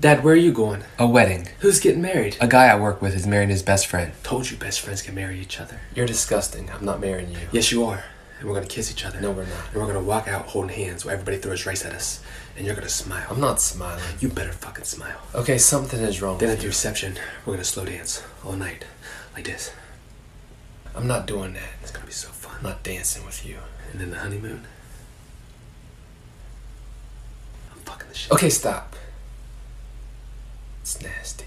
Dad, where are you going? A wedding. Who's getting married? A guy I work with is marrying his best friend. told you best friends can marry each other. You're disgusting. I'm not marrying you. Yes, you are. And we're gonna kiss each other. No, we're not. And we're gonna walk out holding hands while everybody throws rice at us. And you're gonna smile. I'm not smiling. You better fucking smile. Okay, something is wrong Then at with the reception, we're gonna slow dance all night. Like this. I'm not doing that. It's gonna be so fun. I'm not dancing with you. And then the honeymoon. I'm fucking the shit. Okay, stop. It's nasty.